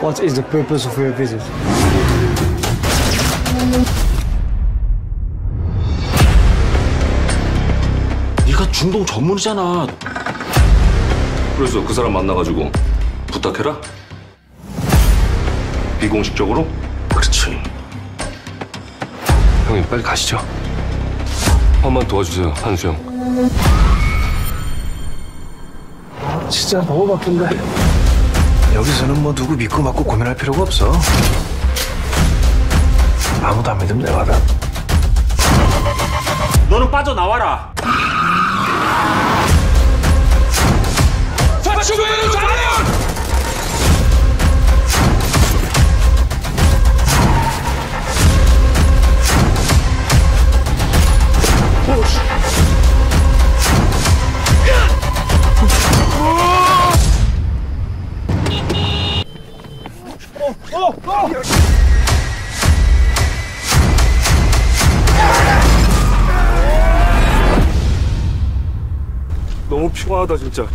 What is the purpose of your visit? 네가 중동 전문이잖아. 그래서 그 사람 만나가지고 부탁해라. 비공식적으로? 그렇지. 형님 빨리 가시죠. 한번 도와주세요, 한수 형. 진짜 너무 바쁜데. 여기서는 뭐 누구 믿고 맞고 고민할 필요가 없어. 아무도 안 믿으면 내가 다. 너는 빠져나와라. 너무 피곤하다 진짜.